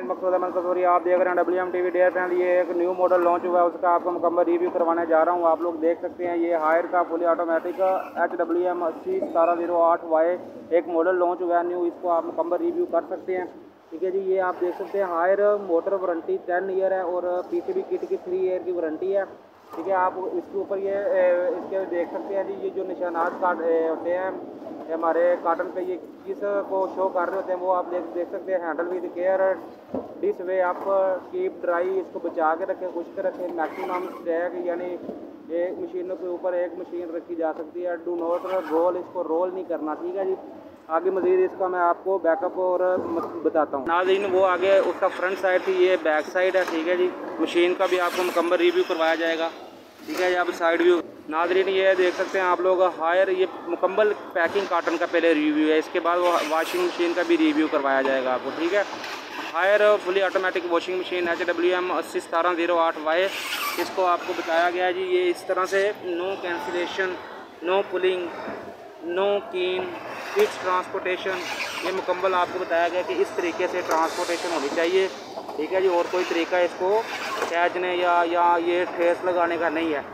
आप देख रहे हैं W M T V dear friend ये एक न्यू मॉडल लॉन्च हुआ है, उसका आपको मुकम्मल रिव्यू करवाने जा रहा हूँ। आप लोग देख सकते हैं, ये हायर का fully automatic H W M अस्सी सतारह ज़ीरो आठ वाई एक मॉडल लॉन्च हुआ है न्यू इसको आप मुकम्मल रिव्यू कर सकते हैं। ठीक है जी, ये आप देख सकते हैं Haier motor warranty ten year है और पी सी बी किट की थ्री ईयर की वारंटी है। ठीक है, आप इसके ऊपर ये इसके देख सकते हैं जी, ये जो निशानात काट होते हैं हमारे कार्टन पे ये किस को शो कर रहे होते हैं, वो आप देख देख सकते हैं handle with care this way आप कीप ड्राई इसको बचा के रखें खुश्क रखें मैक्सिमम स्टैग यानी एक मशीनों के ऊपर एक मशीन रखी जा सकती है डू नॉट रोल इसको रोल नहीं करना, ठीक है जी। आगे मज़ीद इसका मैं आपको बैकअप और बताता हूँ। नाजीन वो आगे उसका फ्रंट साइड थी, ये बैक साइड है, ठीक है जी? मशीन का भी आपको मुकम्मल रिव्यू करवाया जाएगा, ठीक है? आप साइड व्यू नाजरीन, ये देख सकते हैं आप लोग हायर ये मुकम्मल पैकिंग काटन का पहले रिव्यू है, इसके बाद वो वॉशिंग मशीन का भी रिव्यू करवाया जाएगा आपको, ठीक है? Haier fully automatic washing machine H W M अस्सी सतारह ज़ीरो आठ वाई इसको आपको बताया गया है जी, ये इस तरह से no cancellation no pulling no कीन फिक्स ट्रांसपोर्टेशन ये मुकम्मल आपको बताया गया कि इस तरीके से ट्रांसपोर्टेशन होनी चाहिए। ठीक है जी, और कोई तरीका इसको खींचने या या ये ठेस लगाने का नहीं है।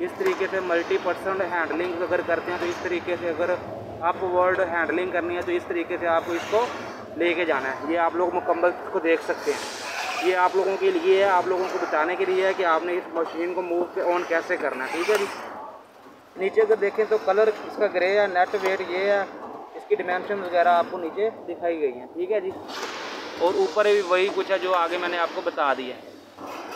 इस तरीके से मल्टी पर्सन हैंडलिंग अगर करते हैं तो इस तरीके से अगर आप वर्ड हैंडलिंग करनी है तो इस तरीके से आपको इसको लेके जाना है। ये आप लोग मुकम्मल को देख सकते हैं। ये आप लोगों के लिए है, आप लोगों को बताने के लिए है कि आपने इस मशीन को मूव ऑन कैसे करना है। ठीक है जी। नीचे अगर देखें तो कलर इसका ग्रे है नेट वेट ये है। इसकी डिमेंशन वगैरह आपको नीचे दिखाई गई हैं। ठीक है जी? और ऊपर भी वही कुछ है जो आगे मैंने आपको बता दिया है।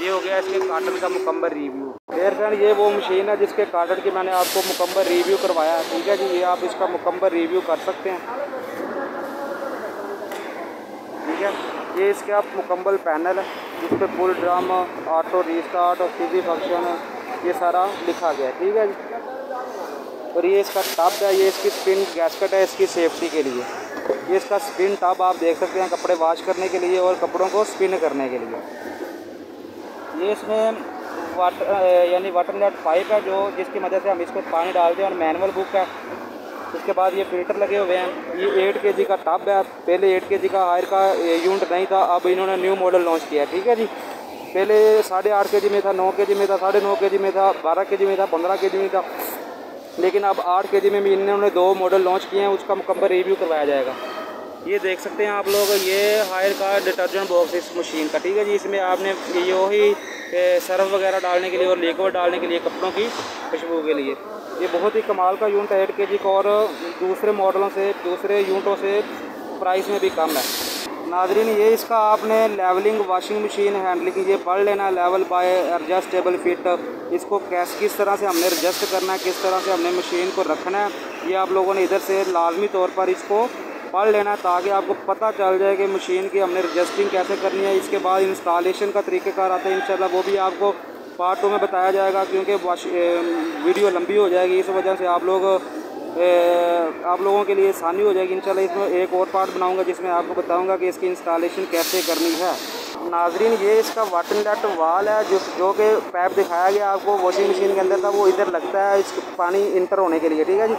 ये हो गया इसके कार्टन का मुकम्मल रिव्यू एयर फ्रेंड, ये वो मशीन है जिसके कार्टन की मैंने आपको मुकम्मल रिव्यू करवाया है। ठीक है जी? ये आप इसका मुकम्मल रिव्यू कर सकते हैं। ठीक है? ये इसके आप मुकम्मल पैनल है, जिस पर फुल ड्रम ऑटो रीस्टार्ट और सीधी फ़ंक्शन ये सारा लिखा गया है। ठीक है जी? और ये इसका टब है, ये इसकी स्पिन गैसकट है इसकी सेफ्टी के लिए। ये इसका स्पिन टब आप देख सकते हैं कपड़े वॉश करने के लिए और कपड़ों को स्पिन करने के लिए। ये इसमें वाटर यानी वाटर लेट पाइप है जो जिसकी मदद से हम इसको पानी डालते हैं और मैनुअल बुक है। उसके बाद ये फ़िल्टर लगे हुए हैं। ये एट के जी का टब है। पहले एट के जी का हायर का यूनिट नहीं था, अब इन्होंने न्यू मॉडल लॉन्च किया है, ठीक है जी? पहले साढ़े आठ के जी में था, नौ के जी में था, साढ़े नौ के जी में था, बारह के जी में था, पंद्रह के जी में था। लेकिन अब आठ के जी में भी इन्होंने दो मॉडल लॉन्च किए हैं, उसका मुकम्मल रिव्यू करवाया जाएगा। ये देख सकते हैं आप लोग, ये हायर का डिटर्जेंट बॉक्स इस मशीन का, ठीक है जी? इसमें आपने ये वही सर्फ वगैरह डालने के लिए और लिक्विड डालने के लिए कपड़ों की खुशबू के लिए। ये बहुत ही कमाल का यूनिट है एट के जी और दूसरे मॉडलों से, दूसरे यूनिटों से प्राइस में भी कम है। नाजरीन ये इसका आपने लेवलिंग वाशिंग मशीन हैंडलिंग ये पढ़ लेना लेवल बाय एडजस्टेबल फिट इसको कैस, किस तरह से हमने एडजस्ट करना है, किस तरह से हमने मशीन को रखना है, ये आप लोगों ने इधर से लाजमी तौर पर इसको पढ़ लेना है, ताकि आपको पता चल जाए कि मशीन की हमने एडजस्टिंग कैसे करनी है। इसके बाद इंस्टॉलेशन का तरीक़ेकार आता है, इंशाल्लाह, वो भी आपको पार्ट टू में बताया जाएगा, क्योंकि वीडियो लंबी हो जाएगी, इस वजह से आप लोग आप लोगों के लिए आसानी हो जाएगी, इंशाल्लाह इसमें एक और पार्ट बनाऊँगा जिसमें आपको बताऊँगा कि इसकी इंस्टॉलेशन कैसे करनी है। नाजरीन, ये इसका वाटर लेट वाल है, जो जो कि पैप दिखाया गया आपको वॉशिंग मशीन के अंदर था, वो इधर लगता है इस पानी इंटर होने के लिए, ठीक है जी?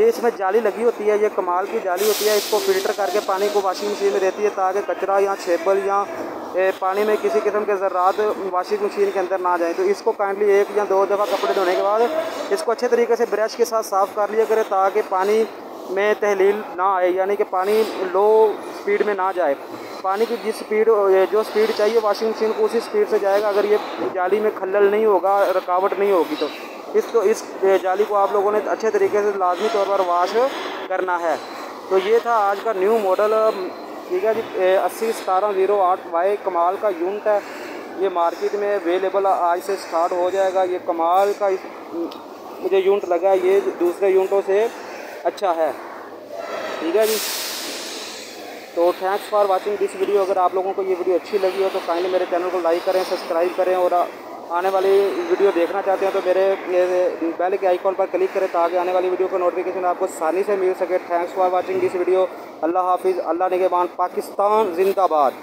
ये इसमें जाली लगी होती है, ये कमाल की जाली होती है, इसको फ़िल्टर करके पानी को वॉशिंग मशीन में देती है, ताकि कचरा या छेपल या पानी में किसी किस्म के ज़रात, वाशिंग मशीन के अंदर ना जाए। तो इसको काइंडली एक या दो दफ़ा कपड़े धोने के बाद इसको अच्छे तरीके से ब्रश के साथ साफ़ कर लिया करें ताकि पानी में तहलील ना आए, यानी कि पानी लो स्पीड में ना जाए। पानी की जिस स्पीड जो स्पीड चाहिए वॉशिंग मशीन को उसी स्पीड से जाएगा, अगर ये जाली में खलल नहीं होगा, रुकावट नहीं होगी तो इस तो इस जाली को आप लोगों ने अच्छे तरीके से लाजमी तौर पर वाश करना है। तो ये था आज का न्यू मॉडल ठीक है जी अस्सी सतारह ज़ीरो आठ वाई कमाल का यूनिट है। ये मार्केट में अवेलेबल आज से स्टार्ट हो जाएगा। ये कमाल का मुझे यूनिट लगा ये दूसरे यूनिटों से अच्छा है। ठीक है जी। तो thanks for watching this video अगर आप लोगों को ये वीडियो अच्छी लगी हो तो काइंडली मेरे चैनल को लाइक करें सब्सक्राइब करें और आने वाली वीडियो देखना चाहते हैं तो मेरे बेल के आइकॉन पर क्लिक करें ताकि आने वाली वीडियो का नोटिफिकेशन आपको आसानी से मिल सके। Thanks for watching this video अल्लाह हाफिज़, अल्लाह निगेबान। पाकिस्तान जिंदाबाद।